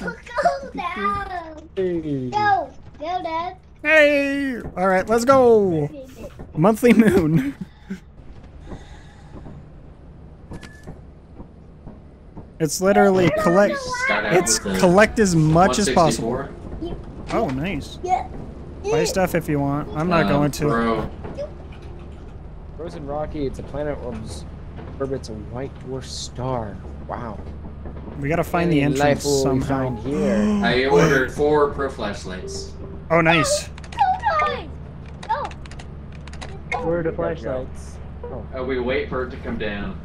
Go down. Go. Go, Dad. Hey! All right, let's go. Monthly moon. It's literally collect. Start It's collect as much as possible. Oh, nice. Yeah. Buy stuff if you want. I'm not Um, going to. Bro, Frozen Rocky, it's a planet orbs, orbits a white dwarf star. Wow. We gotta find the entrance life somehow. find here? I ordered four pro flashlights. Oh, nice. Go, guys. Go. Where are the flashlights? Oh. Oh, we wait for it to come down.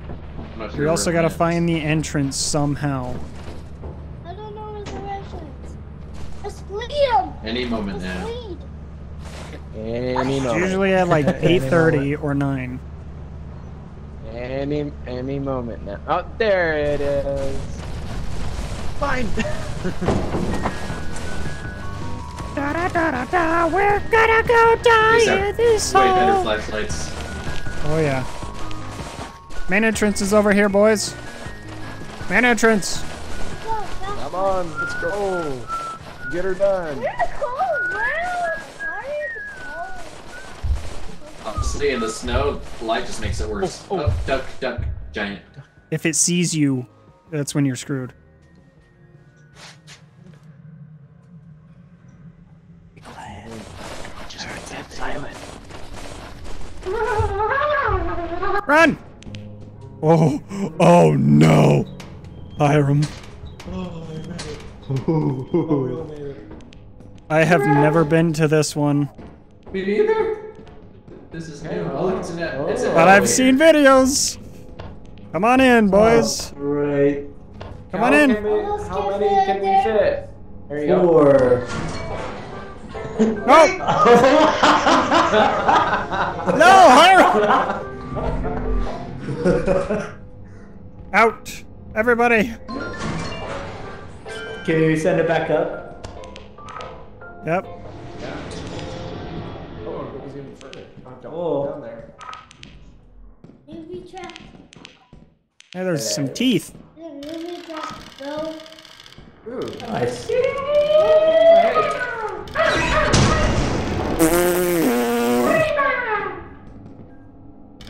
I'm not sure We also gotta find the entrance somehow. I don't know where the directions. Let's lead him. Any moment Let's now. lead. Any moment. usually at like 8:30 or 9. Any any moment now. Oh, there it is. Fine. Da da da da da. We're gonna go die These in are this way better hole. flashlights. Oh yeah. Main entrance is over here, boys. Main entrance. Go, go. Come on, let's go. Get her done. Where's the cold? Where? Where is the cold? Oh, Obviously, in the snow, light just makes it worse. Oh, Oh, oh. duck, duck, giant. If it sees you, that's when you're screwed. Run! Oh, oh no! Hiram. I have never been to this one, Me neither. This is new. Oh, look, it's in it's an but I've seen videos. Come on in, boys. Right. Come on in. Almost How many can we fit? There you go. Four. Oh! No, Hiram! Out! Everybody! Can you send it back up? Yep. Oh, it was even further. Oh, down, there. Movie trap. Hey, there's some teeth. The movie trap. Ooh. Nice.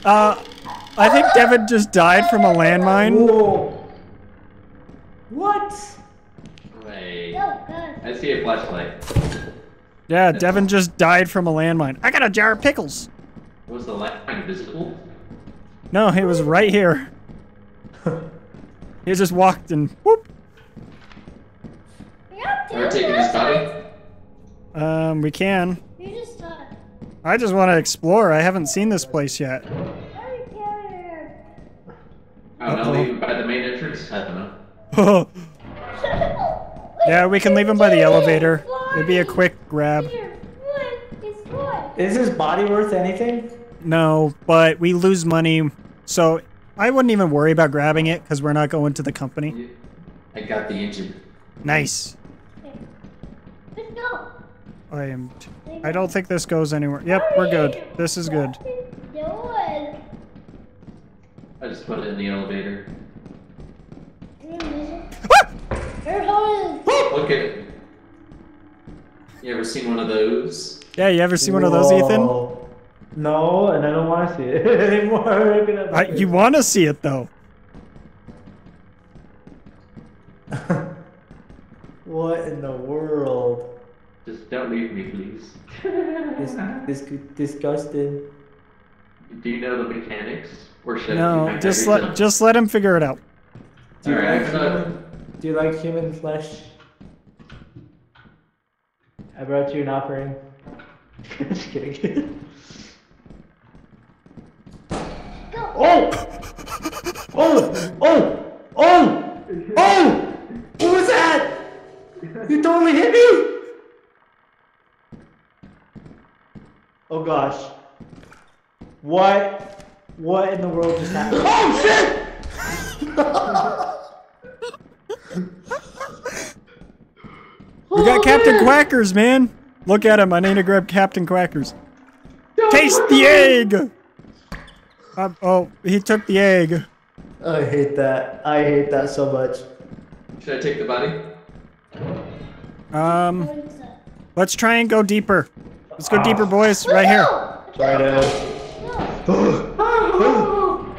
Uh, I think Devin just died from a landmine. Whoa. What? Wait. Go, go. I see a flashlight. Yeah, Devin just died from a landmine. I got a jar of pickles. Was the landmine visible? No, he was right here. He just walked and whoop. You're not Are we taking his body? Um, we can. You just uh, I just want to explore. I haven't seen this place yet. Harry Potter. Oh, no, leave him by the main entrance? I don't know. yeah, we can leave him by the elevator. It'd be a quick grab. Here, foot. His foot. Is his body worth anything? No, but we lose money, so I wouldn't even worry about grabbing it because we're not going to the company. I got the engine. Nice. Let's go. I am. I don't think this goes anywhere. Yep, we're good. This is good. I just put it in the elevator. You're holding. Look at it. You ever seen one of those? Yeah, you ever see one of those, Ethan? No, and I don't want to see it anymore. I, you want to see it though? What in the world? Just don't leave me, please. This, this disgusting. Do you know the mechanics? Or should I No, do just yourself? let just let him figure it out. Do you, Alright, like human, do you like human flesh? I brought you an offering. Just kidding. Oh! Oh! Oh! Oh! Oh! What was that? You totally hit me! Oh gosh. What? What in the world just happened? Oh shit! We got Captain Quackers, man. Look at him. I need to grab Captain Quackers. Taste the egg. Um, oh, he took the egg. I hate that. I hate that so much. Should I take the body? Um, What is that? let's try and go deeper. Let's go deeper, boys. Right here. No! Right, No!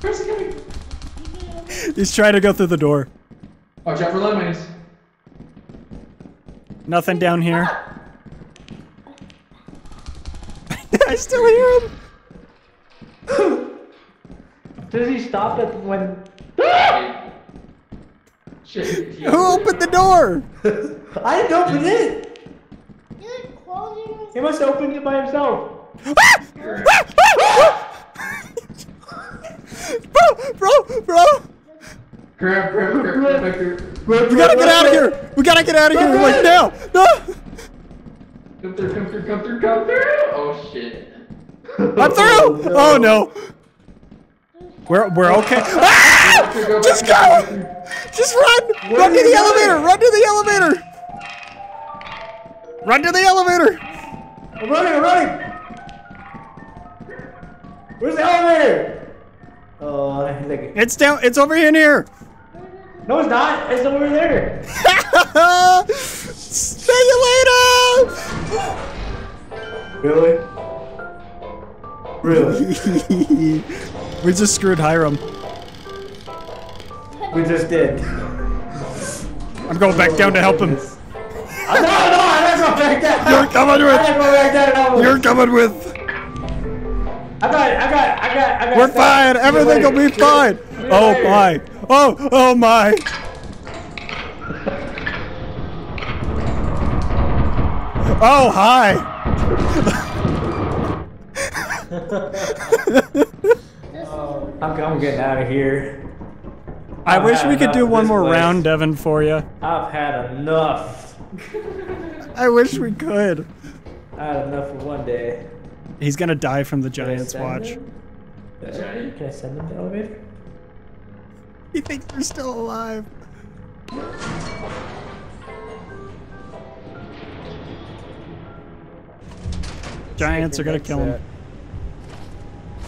It coming? He's trying to go through the door. Watch out for lemons. Nothing down here. I still hear him. Does he stop at when? Shit. he- Who opened the door? I didn't open it. You're like closing He must have opened it by himself. Bro, bro, bro. Grab, grab, grab, grab, grab, grab. We gotta get out of here. We gotta get out of here. Like now. No. Come through, come through, come through, come through. Oh shit. I'm through. Oh, oh no. We're we're okay. Go Just go. Just run. Run to the elevator. Run to the elevator. Run to the elevator. I'm running, I'm running. Where's the elevator? Oh. It's down. It's over in here. No, it's not. It's over there. See you later. Really? Really? we just screwed Hiram. We just did. I'm going back down to help him. Oh, no, no, I'm not going back down. You're coming with. I'm not going back down. No. You're coming with. I got it. I got it. I got it. I got We're fine. Everything will be fine. Oh my. Oh, oh my. Oh, hi. I'm, I'm getting out of here. I wish we could do one more place. round, Devin, for you. I've had enough. I wish we could. I had enough for one day. He's gonna die from the Giants send watch. him? The elevator? Can I send him the elevator? He thinks you're still alive. Giants are gonna kill him.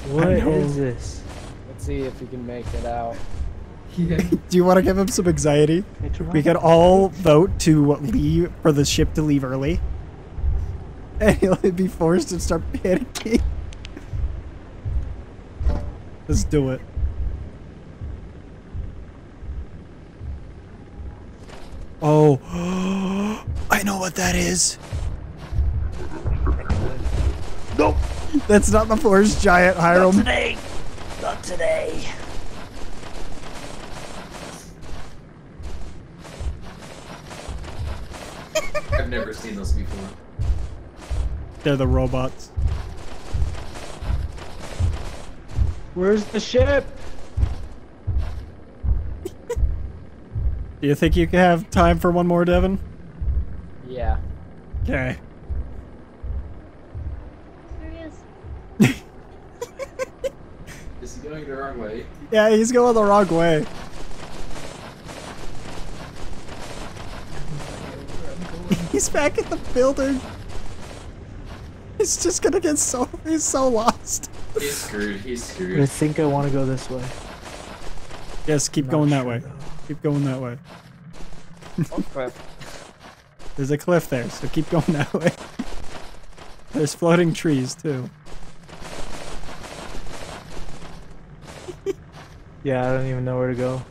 What I know. is this? Let's see if we can make it out. Yeah. Do you want to give him some anxiety? We could all vote to leave for the ship to leave early. And he'll be forced to start panicking. Let's do it. Oh, I know what that is. Nope. That's not the forest giant, Hiram. today. Not today. Seen those before. They're the robots. Where's the ship? Do you think you can have time for one more, Devin? Yeah. Okay. Serious. Is he going the wrong way? Yeah, he's going the wrong way. He's back in the building. He's just gonna get so he's so lost. He's screwed. He's I think I want to go this way. Yes, keep going that way. Keep going that way. Okay. There's a cliff there, so keep going that way. There's floating trees too. Yeah, I don't even know where to go.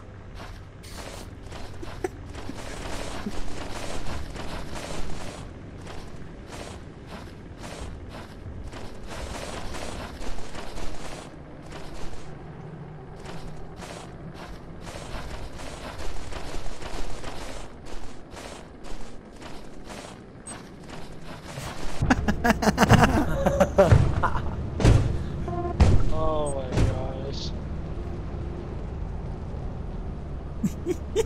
oh my gosh.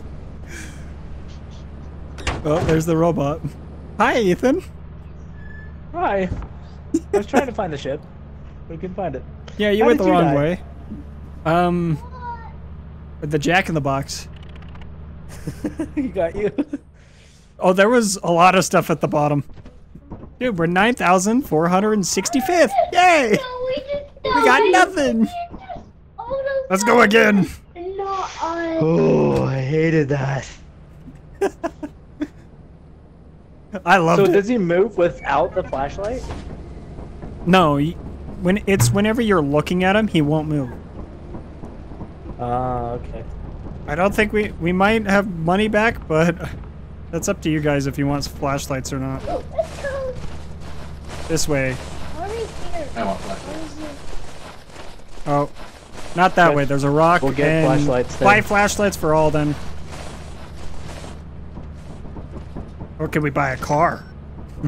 Oh, there's the robot. Hi, Ethan. Hi. I was trying to find the ship, but I couldn't find it. Yeah, you How went the you wrong die? way. Um, the Jack in the Box. you got you. Oh, there was a lot of stuff at the bottom. Dude, we're 9,465th. Yay! No, we just We got nothing. Just- oh, Let's go again. Not. Oh, I hated that. I love So it. So does he move without the flashlight? No, when it's whenever you're looking at him, he won't move. Ah, okay. I don't think we we might have money back, but that's up to you guys if you want flashlights or not. Let's go. This way. I want flashlight. Where is it? Oh, not that Okay. way. There's a rock. We'll get and flashlights then. Buy flashlights for all then. Or can we buy a car?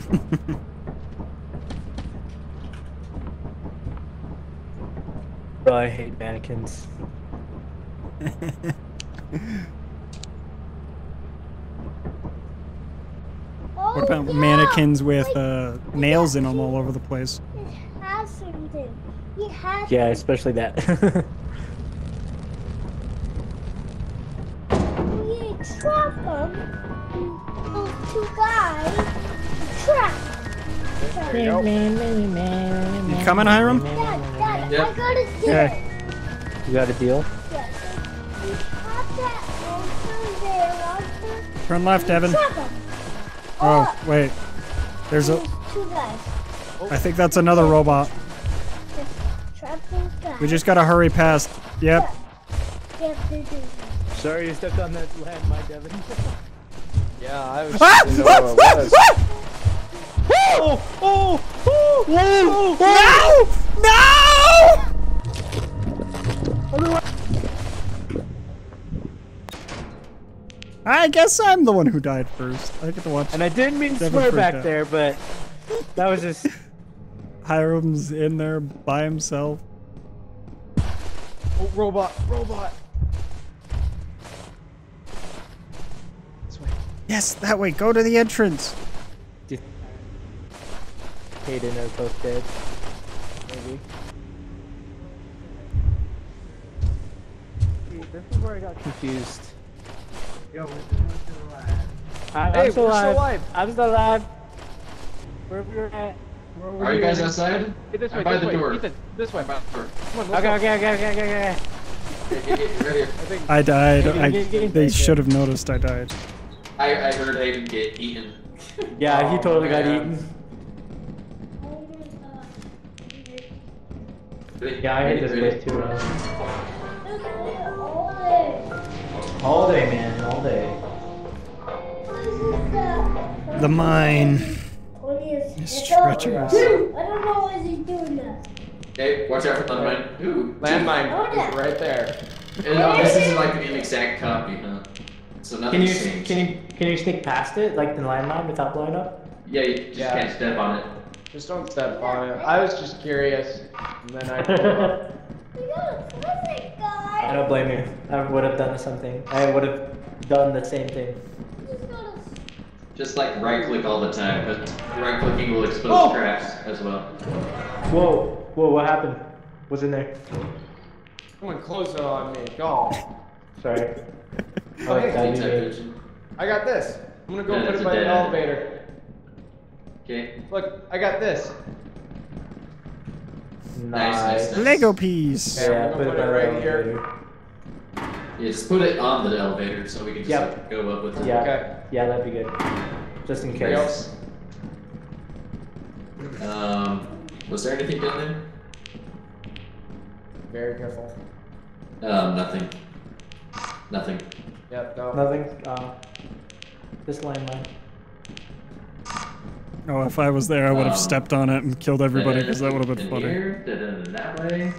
Bro, I hate mannequins. What about yeah. mannequins with uh, nails in them all over the place? It has something. He has. Yeah, especially that. We trap them. Those two guys. Trap. There you go. You coming, Hiram? Dad, Dad, Yeah. I got a deal. Okay. you got a deal? Yeah, so we have that monster there, monster. Turn left, Evan. Trap them. Oh, wait. There's a. There's two guys. I think that's another robot. Just trap those guys. We just gotta hurry past. Yep. They have to do Sorry you stepped on that landmine, Devin. Yeah, I was Ah! just didn't know where it was. Ah! Ah! Ah! oh! Oh! Oh! oh, oh, oh. No! I guess I'm the one who died first. I get to watch And I didn't mean to Devin swear back out. there, but that was just. Hiram's in there by himself. Oh, robot, robot. This way. Yes, that way. Go to the entrance. Hayden are both dead. Maybe. This is where I got confused. I, Hey, I'm still we're still alive. alive. I'm still alive. Where we are at? Where were Are you guys outside? Hey, this I'm way, by this the way. door. Ethan, this way. By the door. Come on, Okay, okay, okay, okay, okay, okay. Okay, get, get, right here. I died. I, get in, get in. they should have noticed I died. I, I heard Hayden get eaten. Yeah, he Oh, totally got eaten. Yeah, I hate this Really? place too. man. all day. All day, man, all day. The The mine. funniest. It's It's treacherous. I don't know why he's doing that. Okay, watch out for the landmine. Ooh. landmine Oh, is right there. And, uh, this is like an exact copy, huh? So Can you changed. can you can you sneak past it like the landmine without blowing up? Yeah, you just Yeah. can't step on it. Just don't step on it. I was just curious, and then I. We got a perfect guy. I don't blame you. I would have done something. I would have done the same thing. Just got a Just like right click all the time, but right clicking will expose Oh! traps as well. Whoa, whoa, what happened? What's in there? Someone close on me. Go. Sorry. Oh, hey, that Deep you tech did. vision. I got this. I'm gonna go Yeah, put it by the elevator. Okay. Look, I got this. Nice, nice, nice. Lego piece. Okay. Yeah, we're put gonna it put it by the right here. Elevator. Yeah, just put it on the elevator so we can just Yep. like, go up with it. Yeah, Okay. yeah, that'd be good. Just in Anything case. else? Um, was there anything down there? Very careful. Um, nothing. Nothing. Yep. No. Nothing. Uh, this landmine. Oh, if I was there, I would have Um, stepped on it and killed everybody because that would have been In funny. Here, da-da-da, that way.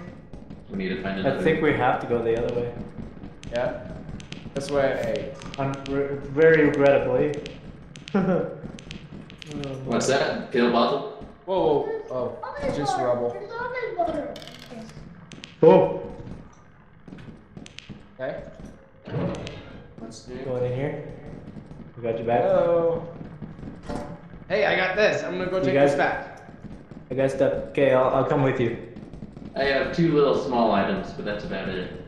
We need to find another. I think we have to go the other way. Yeah. This way. Un- re- very regrettably. What's that? Pill bottle? Whoa, whoa. Oh, almond just butter. rubble. There's almond butter. Yes. Oh, Okay. What's new? going in here. We got you back. Hello. Hey, I got this. I'm gonna go You take guys- this back. I got stuff. Okay, I'll, I'll come with you. I have two little small items, but that's about it.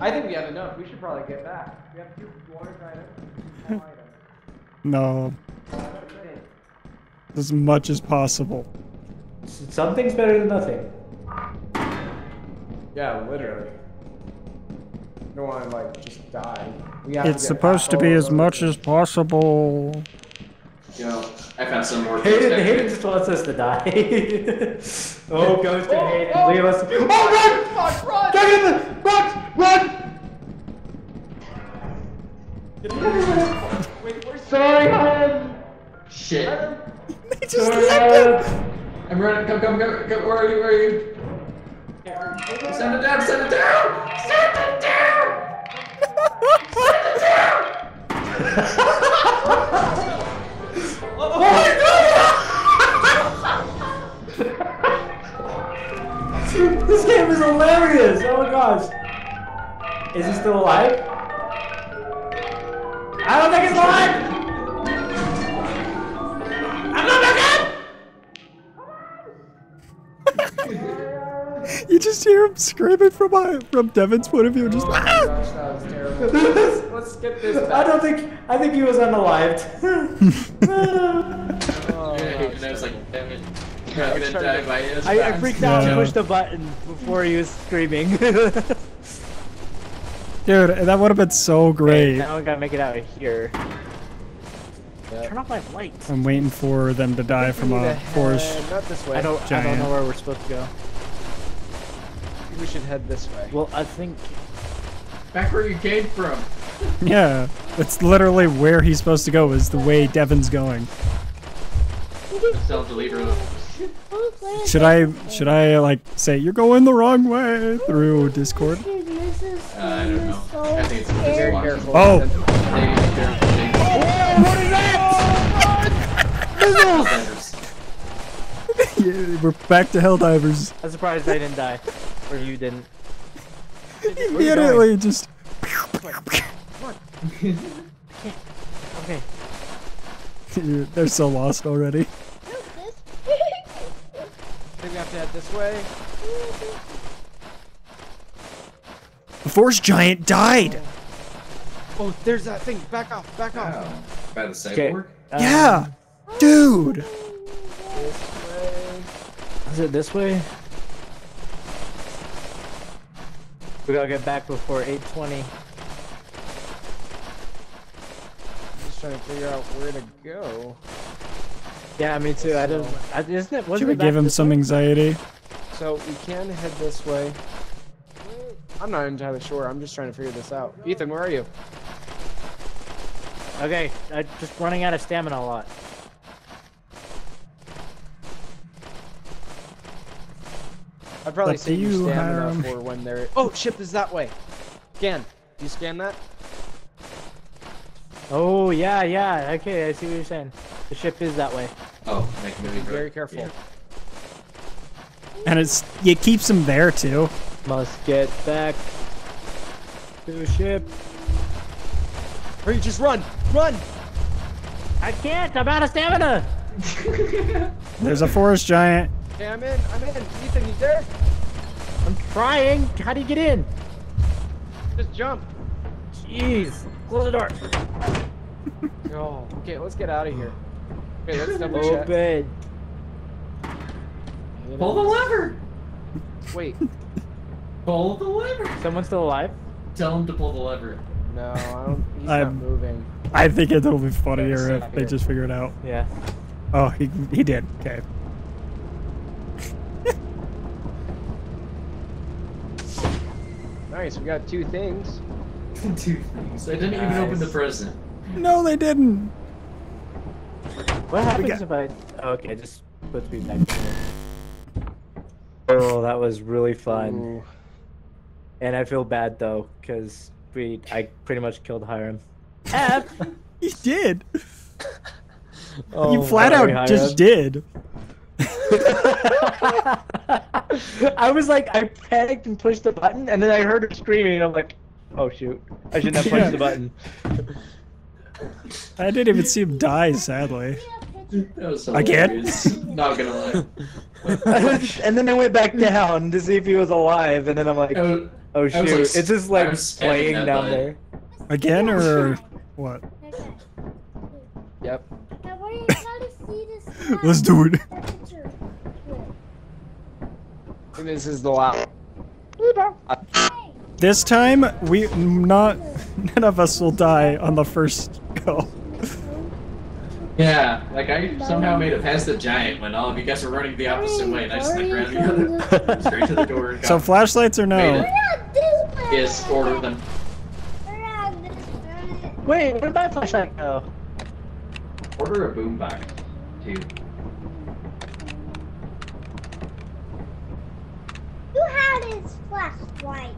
I think we have enough. We should probably get back. We have two large items, two items. No, as much as possible. Something's better than nothing. Yeah, literally. don't want to like just die. We have It's to supposed to be as much as possible. Yo, I found some more. Hayden, Hayden just wants us to die. oh, goes to Hayden. Oh, leave us. Oh, run! Fuck, run! Get in the run! Run! Wait, where's Sorry, Hayden. Shit. They just Sorry, left Hayden. I'm running. Come, come, come, come. Where are you? Where are you? Send it down. Send it down. Send it down. Oh this game is hilarious. Oh my gosh. Is he still alive? I don't think he's alive. I'm not back You just hear him screaming from behind, from Devin's point of view. Just Oh my "Ah!" gosh, that was terrible. Let's, let's skip this I don't think. I think he was unalived. Oh, And I was like, damn it. I'm gonna die by his I, I freaked out Yeah. and pushed the button before he was screaming. Dude, that would have been so great. now I gotta make it out of here. Yeah. Turn off my lights. I'm waiting for them to die from a to force. Uh, not this way. I don't. I don't know where we're supposed to go. We should head this way. Well, I think. Back where you came from. Yeah, that's literally where he's supposed to go. Is the way Devin's going. Tell Should I? Should I like say you're going the wrong way through Discord? Uh, I don't know. I think it's Be very just careful. Oh. Yeah, we're back to Helldivers. I'm surprised I didn't die, or you didn't. Immediately, just. Okay. They're so lost already. I think we have to head this way. The forest giant died. Oh, there's that thing. Back off. Back off. Wow. By the Okay. cyborg? um, Yeah, dude. This way. Is it this way? We gotta get back before 8:20. I'm Just trying to figure out where to go. Yeah, me too. I don't. I, isn't it? Wasn't Should we it give him some way? anxiety? So we can head this way. I'm not entirely sure. I'm just trying to figure this out. Ethan, where are you? Okay, I'm just running out of stamina a lot. I'd probably But say do you, stamina um, for when they're. Oh, ship is that way. Scan. Do you scan that? Oh yeah, yeah. Okay, I see what you're saying. The ship is that way. Oh, make a movie. Very careful. And it's it keeps him there too. Must get back to the ship. Hurry, just run! Run! I can't. I'm out of stamina. There's a forest giant. Okay, I'm in. I'm in. Ethan, you there? I'm trying. How do you get in? Just jump. Jeez. Close the door. Oh, okay, let's get out of here. Okay, let's double check. Open. Pull the lever. Wait, Pull the lever. Someone's still alive? Tell him to pull the lever. no, I don't. He's not I'm- moving. I think it'll be funnier if they here. just figure it out. Yeah. Oh, he he did. Okay. Nice, we got two things. Two things. I didn't even open the present. No, they didn't. What happens got- if I? Oh, okay, just puts me back. there. Oh, that was really fun. Ooh. And I feel bad though, because we I pretty much killed Hiram. F. He did. Oh, you flat sorry, out just did. I was like, I panicked and pushed the button, and then I heard her screaming, and I'm like, oh shoot, I shouldn't have punched the button. I didn't even see him die. Sadly. That was Again? hilarious. Not gonna lie. and then I went back down to see if he was alive, and then I'm like, was- oh I shoot, like, it's just like was playing down button. there. Again or what? Yep. Now, where you gotta see this? Let's do it. Picture. This is the last. This time we not none of us will die on the first go. Yeah, like I somehow made it past the giant when all of you guys were running the opposite way, and I just like ran the other straight to the door. And So flashlights or no? Made it. Not this way. yes, order them. Not this way. Wait, where did my flashlight go? Order a boombox, too. You had his flashlight.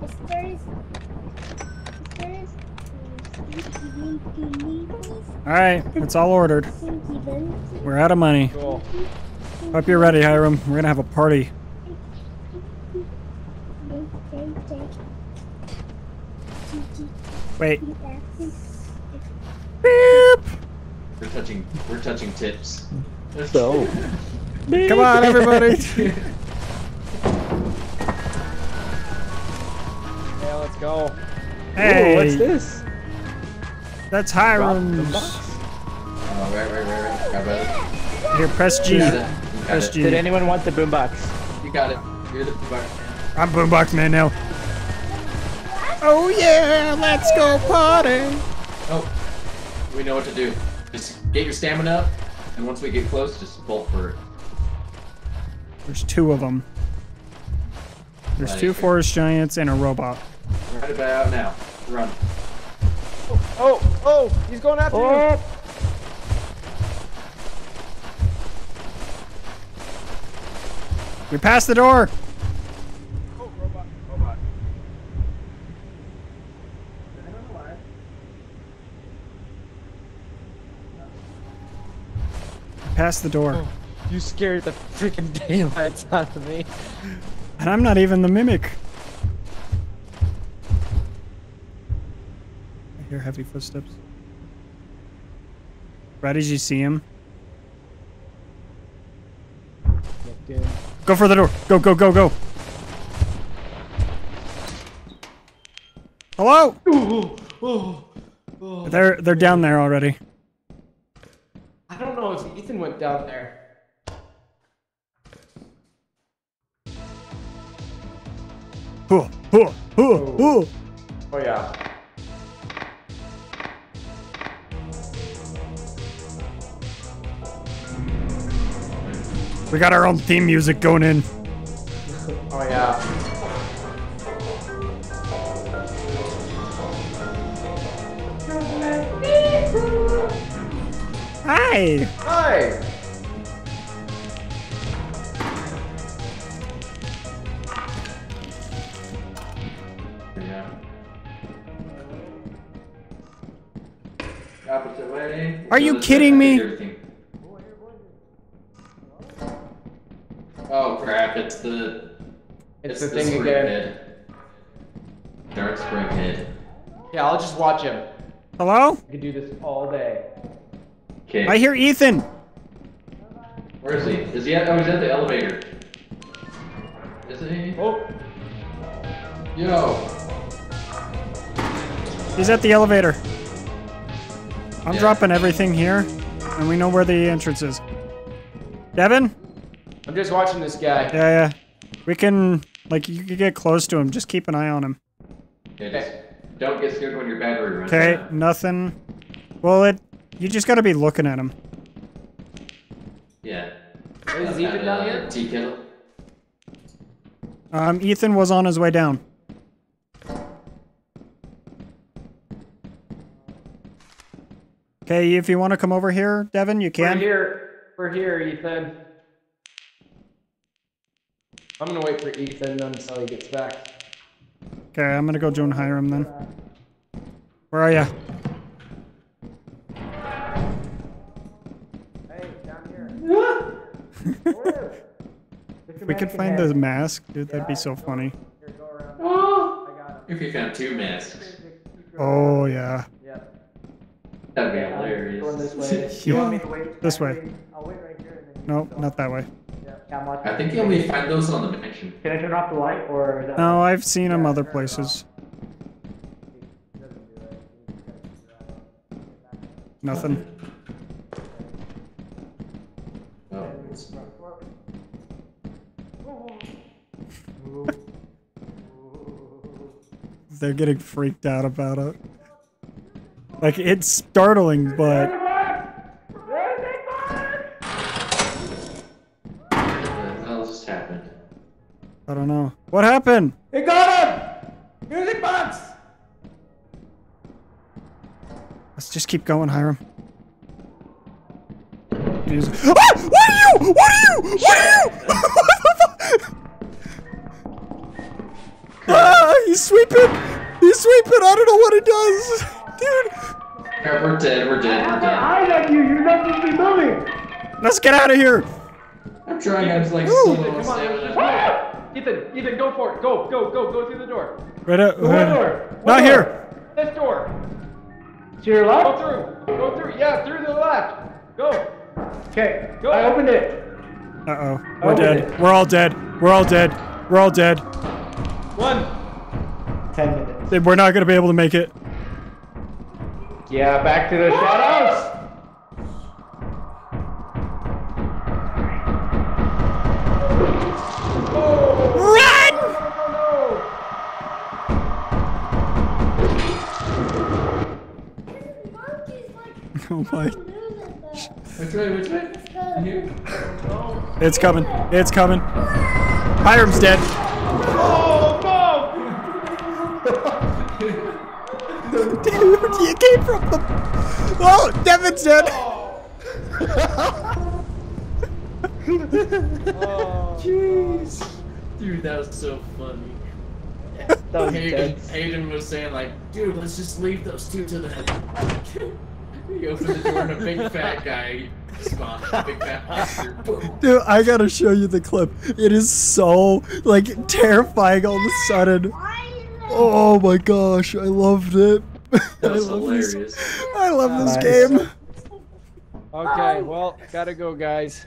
Mr. Mr. All right, it's all ordered. We're out of money. Cool. Hope you're ready, Hiram. We're gonna have a party. Wait. Beep. We're touching, we're touching tips. So. Come on, everybody. Yeah, let's go. hey, Ooh, what's this? That's Drop Hiram's. Oh, right, right, right, right. How it? Here, press G. You got it. You got Press it. G. Did anyone want the boombox? You got it. You're the boombox. I'm Boombox Man now. Oh yeah, let's go party. Oh, we know what to do. Just get your stamina up, and once we get close, just bolt for it. There's two of them. There's Right. two forest giants and a robot. Right about now. Run. Oh, oh, he's going after you. Oh! We passed the door. Oh, robot, robot. Passed the door. You scared the freaking daylights out of me. And I'm not even the mimic. Hear heavy footsteps. Right as you see him, go for the door. Go, go, go, go. Hello? They're they're down there already. I don't know if Ethan went down there. Huh, huh, huh, huh. Oh yeah. We got our own theme music going in. Oh yeah. Hi. Hi. Yeah. Opposite way. Are you kidding me? everything. Oh crap! It's the It's, the the thing again. head. Dark spring head. Yeah, I'll just watch him. Hello? I could do this all day. Okay. I hear Ethan. Where is he? Is he at? Oh, he's at the elevator. Is he? Oh, Yo. He's at the elevator. I'm Yeah. dropping everything here, and we know where the entrance is. Devin? I'm just watching this guy. Yeah, yeah. We can, like, you can get close to him. Just keep an eye on him. Okay, just don't get scared when your battery runs Okay, out. nothing. Well, it. You just gotta be looking at him. Yeah. Is Ethan down here? Tea kettle. Um, Ethan was on his way down. Okay, if you want to come over here, Devin, you We're can. here. We're here, Ethan. I'm gonna wait for Ethan until he gets back. Okay, I'm gonna go join Hiram then. Where are ya? Hey, down here. If we could find the mask, dude, that'd be so funny. If you found two masks, Oh yeah. Yep. that'd be Going this hilarious. way. You want me to wait? This way. I'll wait right here and then you No, go. not that way. Yeah, I'm. I think you only find those on the mansion. Can I turn off the light or is that? No, I've seen them other places. Nothing. They're getting freaked out about it. Like it's startling, but I don't know. What happened? It got him! Music box! Let's just keep going, Hiram. Music- Ah! What are you? What are you? What are you? ah, he's sweeping. He's sweeping. I don't know what he does, dude. Alright, we're dead, we're dead, we're dead. I got you! You're not supposed to be moving! Let's get out of here. I'm trying, I'm like Ooh. so Come low on, let's stamina. just! Ethan, Ethan, go for it. Go, go, go, go through the door. Right up. One door. Not door. here. This door. To your left? Go through. Go through. Yeah, through the left. Go. Okay. Go. I opened it. Uh oh. We're dead. okay. We're all dead. We're all dead. We're all dead. One. Ten minutes. We're not gonna be able to make it. Yeah, back to the shadows. Oh my. Which way, which way? In here? It's coming. It's coming. Hiram's dead. Oh no! Dude, you came from the. Oh, Devin's dead. Oh. Oh. Jeez. Dude, that was so funny. That was Hayden, intense. Hayden was saying like, dude, let's just leave those two to the He opened the door and a big fat guy spawned. Big fat monster. Boom. Dude, I gotta show you the clip. It is so like terrifying all of a sudden. Oh my gosh, I loved it. That I love hilarious. this. I love this game. Okay, well, gotta go, guys.